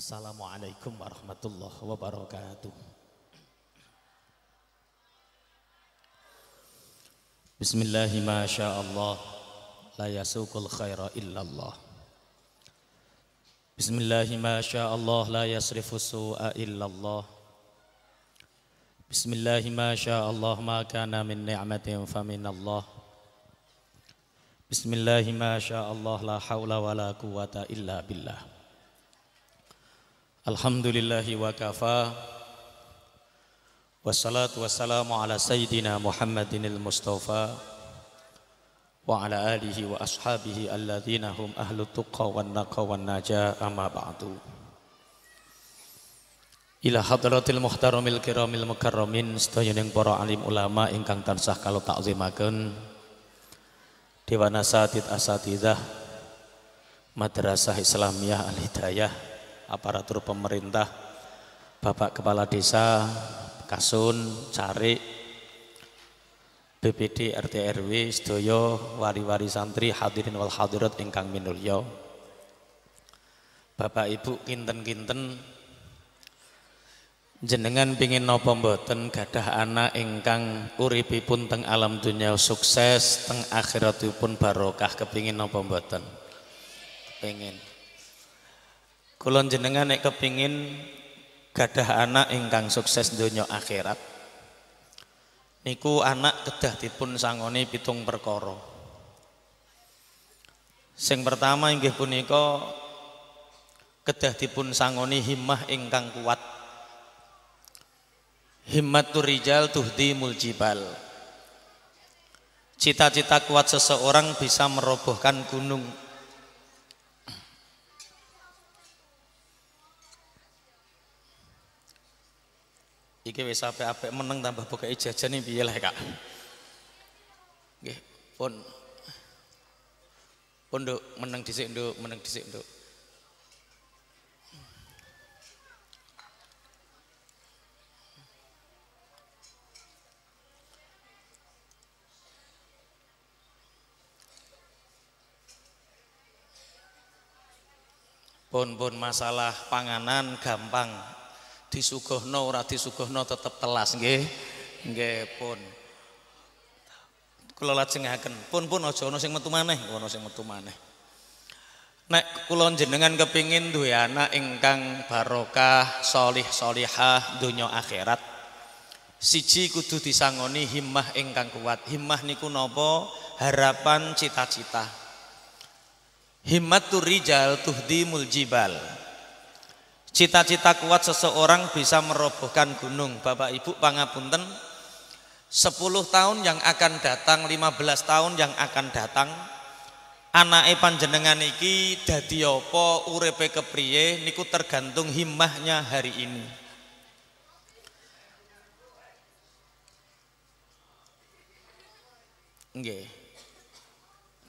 Assalamualaikum warahmatullahi wabarakatuh. Bismillahi ma Allah la yasuqul khaira illallah. Bismillahi ma Allah la yasrifu su'a illallah. Bismillahi ma ma kana min ni'matin fa min Allah. Bismillahi la haula wa la quwata illa billah. Alhamdulillahi wa kafa. Wassalatu wassalamu ala Sayyidina Muhammadin al-Mustafa Wa ala alihi wa ashabihi alladhina hum ahlu tuqa wa naqa wa naja amma ba'du. Ila hadratil muhtaramil kiramil mukarramin Sedayaning para alim ulama ingkang tansah kalau takzimaken Dewana Satid Asatidah Madrasah Islamiyah Al-Hidayah aparatur pemerintah, Bapak Kepala Desa, Kasun, Cari, BPD RT RW Sedoyo, wari-wari santri hadirin wal hadirat ingkang minulya. Bapak Ibu kinten-kinten jenengan pingin napa mboten gadah anak ingkang uripipun teng alam dunia sukses teng akhiratipun barokah kepingin napa mboten pengen Kulon jenengan nek kepingin gadah anak ingkang sukses dunia akhirat. Niku anak kedah dipun sangoni pitung perkara. Sing pertama inggih punika kedah dipun sangoni himmah ingkang kuat. Himmatur rijal tuhdi muljibal. Cita-cita kuat seseorang bisa merobohkan gunung Iki wis apik-apik meneng tambah buka jajan iki piye lah Kak. Nggih, pun pun nduk meneng dhisik nduk, meneng dhisik nduk. Pun pun masalah panganan gampang disuguhno ora disuguhno tetep telas nggih. Nggih pun. Kula lajengaken pun pun aja ana sing metu maneh ana sing metu maneh. Nek kula jenengan kepingin duwe anak ingkang barokah solih solihah donya akhirat siji kudu disangoni himmah ingkang kuat. Himmah niku napa? Harapan cita-cita. Himmatur rijal tuhdi muljibal Cita-cita kuat seseorang bisa merobohkan gunung. Bapak Ibu pangapunten 10 tahun yang akan datang, 15 tahun yang akan datang anake panjenengan iki dadi apa uripe kepriye niku tergantung himmahnya hari ini. Nggih.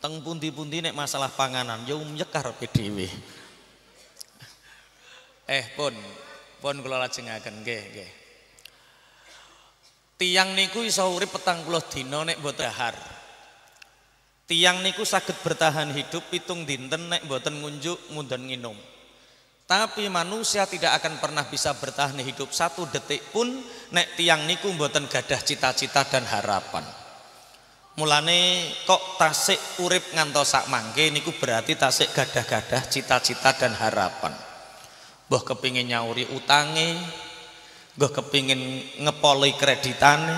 Teng pundi-pundi nek masalah panganan ya umyekar PDW. Eh pun, pun kula lajengaken nggih nggih. Tiang niku iso urip petang puluh dina nek mboten dahar. Tiang niku saged bertahan hidup pitung dinten nek mboten ngunjuk mundhen nginum. Tapi manusia tidak akan pernah bisa bertahan hidup satu detik pun nek tiang niku mboten gadah cita-cita dan harapan. Mulane kok tasik urip ngantos sak mangke niku berarti tasik gadah-gadah cita-cita dan harapan. Mbah kepingin nyauri utange, mbah kepingin ngepoli kreditane,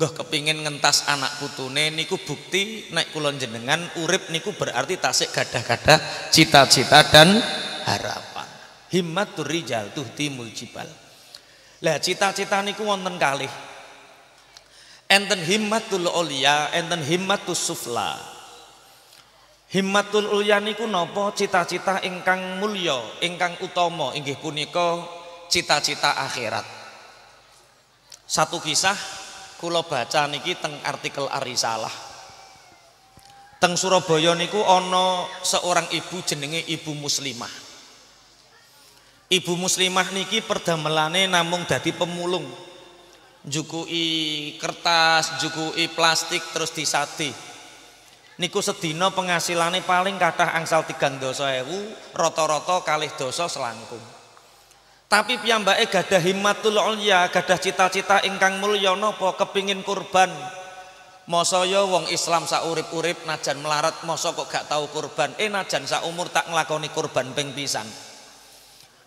mbah kepingin ngentas anak putune niku bukti nek kula jenengan urip niku berarti tasik gadah-gadah cita-cita dan harapan. Himmatur rijal timul jibal. Lah cita-cita niku wonten kalih. Enten himmatul ulia, enten himmatus sufla. Himmatul ulya niku napa cita-cita ingkang mulya, ingkang utama inggih punika cita-cita akhirat. Satu kisah kula baca niki teng artikel Arisalah. Teng Surabaya niku ana seorang ibu jenenge Ibu Muslimah. Ibu Muslimah niki perdamelane namung dadi pemulung. Jukui kertas, jukui plastik terus disati niku sedina penghasilannya paling kathah angsal tigang dosa ewu roto-roto kalih dosa selangkung Tapi piyambake gadah himmatul ulya, gadah cita-cita ingkang mulya napa kepingin kurban. Mosaya wong Islam sak urip-urip najan melarat masa kok gak tahu kurban. Eh najan sak umur tak nglakoni kurban ping pisan.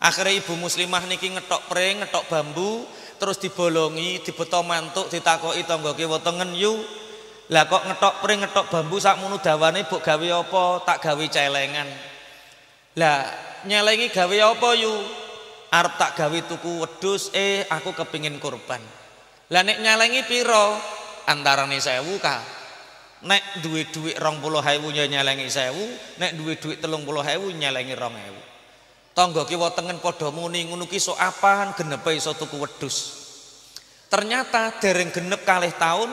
Akhirnya ibu muslimah niki ngetok pre, ngetok bambu, terus dibolongi, dibeto mantuk, ditakoki tangga kiwa tengen yu. Lah kok ngetok pre, ngetok bambu sak munu dawane buk gawe apa? Tak gawe celengan. Lah nyelengi gawe apa yu? Arep tak gawe tuku wedhus, eh aku kepingin kurban. Lah nek nyelengi piro? Antarane sewu ka. Nek duwe puluh hewu ya nyelengi sewu, nek duwe telung puluh hewu nyelengi rong hewu. Tangga kiwa tengen padha muni ngono ki sok apaan genepe iso tuku wedhus. Ternyata dereng genep kalih taun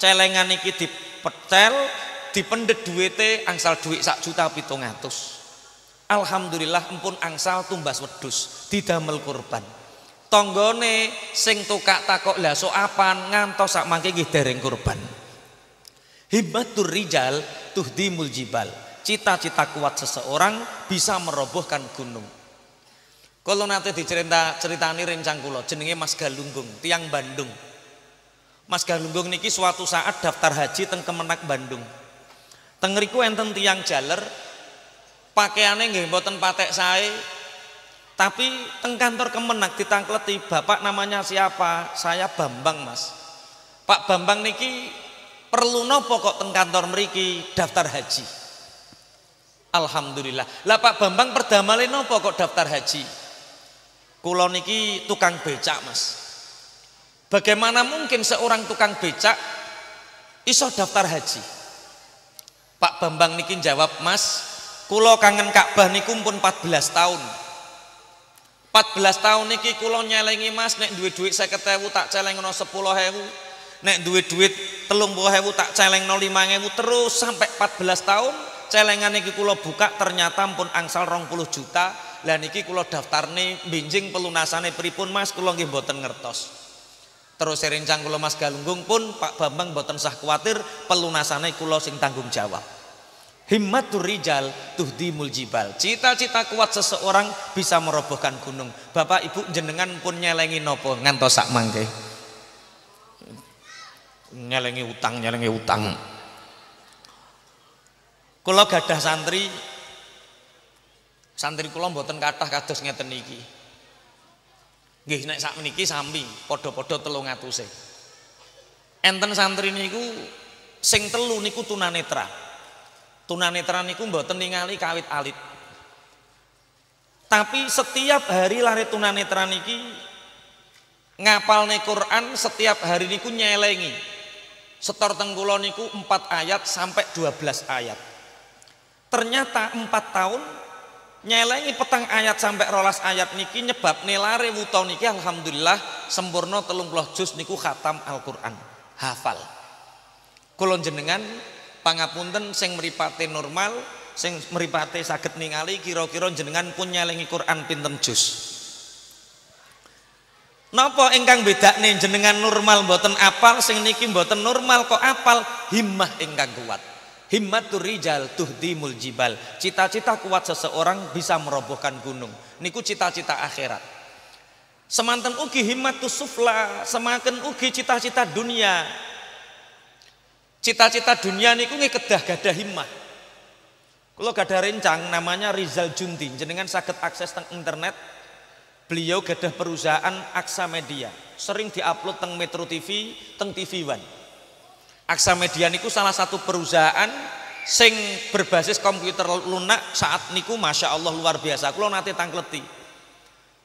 celengan iki dipecel, dipendet duwite angsal duit sak juta pitung atus. Alhamdulillah empun angsal tumbas wedus didamel kurban. Tonggone sing tukak takok lah so apan ngantos sak mangke nggih dereng kurban. Himmatur rijal tuhdimul jibal. Cita-cita kuat seseorang bisa merobohkan gunung. Kalau nanti dicerita ceritani rencang kulo jenenge Mas Galunggung tiang Bandung. Mas Galunggung niki suatu saat daftar haji teng Kemenak Bandung. Tengeriku enten tiang jaler pakaiannya nggih mboten patek saya tapi teng kantor kemenak ditangkleti bapak namanya siapa? Saya Bambang mas. Pak Bambang niki perlu nopo kok teng kantor meriki daftar haji? Alhamdulillah. Lah Pak Bambang perdamale nopo kok daftar haji? Kulo niki tukang becak mas bagaimana mungkin seorang tukang becak iso daftar haji Pak Bambang niki jawab mas Kulo kangen Ka'bah niku pun 14 tahun. 14 tahun niki kulo nyelengi Mas nek duwe duit 50.000 tak celengno 10.000. Nek duwe duit 30.000 tak celengno 5.000 terus sampai 14 tahun celengan niki kulo buka ternyata pun angsal 20 juta. Lah niki kulo daftarne binjing pelunasane pripun Mas kulo nggih mboten ngertos. Terus rencang kulo Mas Galunggung pun Pak Bambang mboten sah kuatir pelunasane kulo sing tanggung jawab. Himmatur rijal tuhdimul jibal. Cita-cita kuat seseorang bisa merobohkan gunung. Bapak Ibu jenengan pun nyelengi nopo ngantos sak mangke. Nyelengi utang, nyelengi utang. Kula gadah santri santri kula mboten kathah kados ngeten niki. Nggih nek sak meniki sami padha-padha 300 e. Enten santri niku sing telu niku tunanetra. Tunanetra niku mboten ningali kawit alit. Tapi setiap hari lari tunanetra niki ngapal Quran setiap hari niku nyelengi. Setor tengkulo niku 4 ayat sampai 12 ayat. Ternyata 4 tahun nyelengi petang ayat sampai rolas ayat niki nyebab nelare wuto niki alhamdulillah sempurna telung juz niku khatam Al-Quran. Hafal. Kulon jenengan pangapunten sing mripate normal sing mripate saged ningali kira-kira jenengan pun nyalengi Quran pinten juz? Napa ingkang bedakne jenengan normal mboten apal sing niki mboten normal kok apal? Himmah ingkang kuat himmatur rijal tuhdimul jibal cita-cita kuat seseorang bisa merobohkan gunung niku cita-cita akhirat semanten ugi himmatus sufla semakin ugi cita-cita dunia Cita-cita dunia niku nggih kedah gadah himmah. Kalau gadah rencang namanya Rizal Junti, jenengan sakit akses teng internet. Beliau gadah perusahaan Aksa Media, sering diupload teng Metro TV, teng TV One. Aksa Media niku salah satu perusahaan sing berbasis komputer lunak saat niku masya Allah luar biasa. Kalau nanti tangkleti,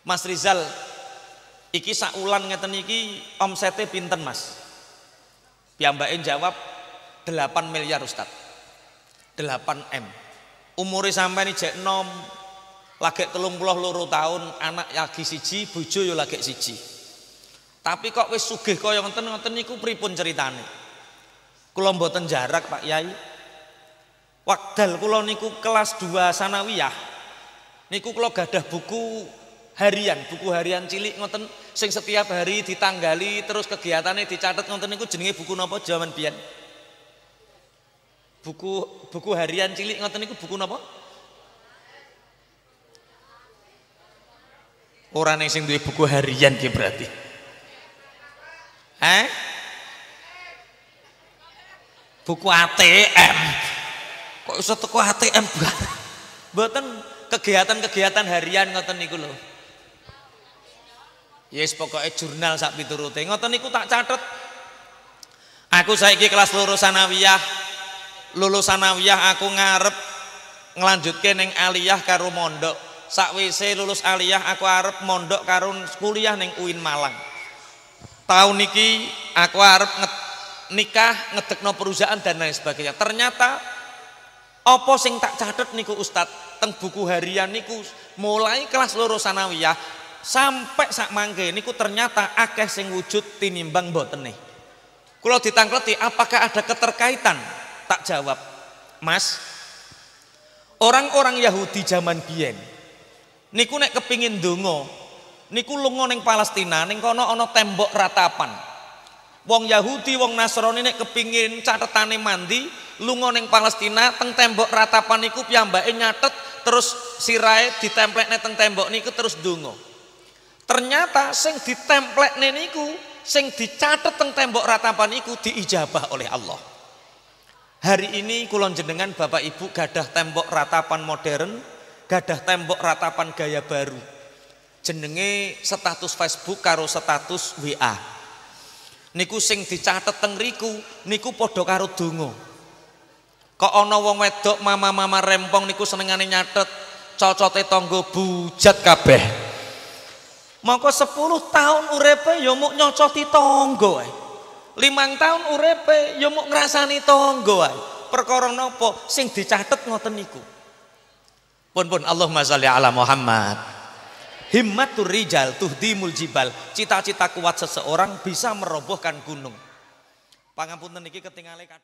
Mas Rizal, iki saulan ngeten iki omsete pinten Mas? Piyambake jawab 8 miliar Ustaz. 8 M. Umurnya sampai ini jek nom lagi telung puluh loro tahun anak lagi siji bojo yo lagi siji. Tapi kok wis sugih kaya ngoten ngoten niku pripun ceritane kula mboten jarak Pak Yai Wakdal kula niku kelas 2 sanawiyah niku kula gadah buku harian buku harian cilik ngoten sing setiap hari ditanggali terus kegiatannya dicatat ngoten niku jenenge buku napa jaman biyen buku buku harian cilik ngoten niku buku napa? Orang yang sing duwe buku harian ki berarti. Eh? Buku ATM. Kok iso teko ATM Mboten kegiatan-kegiatan harian ngoten niku lho. Yes pokoknya jurnal sak piturute. Ngoten niku tak catet. Aku saiki kelas lulus sanawiyah. Lulus sanawiyah aku ngarep ngelanjutke ning aliyah karo mondok. Sakwise lulus aliyah aku arep mondok karo kuliah ning UIN Malang. Tahun niki aku arep nget, nikah ngedekno perusahaan dan lain sebagainya. Ternyata apa sing tak catet niku Ustadz teng buku harian niku mulai kelas loro sanawiyah sampai sak mangke niku ternyata akeh sing wujud tinimbang nih. Kalau ditangkleti apakah ada keterkaitan? Tak jawab. Mas, orang-orang Yahudi zaman biyen niku nek kepingin donga niku lunga ning Palestina ning kono ana tembok ratapan. Wong Yahudi, wong Nasrani nek kepingin catetane mandi lunga ning Palestina teng tembok ratapan niku piyambake nyatet terus sirahe ditemplekne teng tembok niku terus donga. Ternyata sing ditemplek niku, sing dicatat teng tembok ratapan niku diijabah oleh Allah. Hari ini kulon jenengan Bapak Ibu gadah tembok ratapan modern, gadah tembok ratapan gaya baru. Jenenge status Facebook karo status WA. Niku sing dicatat teng riku, niku padha karo donga. Kok ana wong wedok mama-mama rempong niku senengane nyatet cocote tangga bujat kabeh. Maka 10 tahun urepe ya muk nyocoti tangga ae. Tahun urepe ya muk ngrasani tangga ae. Perkara napa sing dicatet ngoten niku. Pun pun Allahumma sholli ala Muhammad. Himmatur rijal tuhdimul jibal. Cita-cita kuat seseorang bisa merobohkan gunung. Pangapunten niki ketingale kata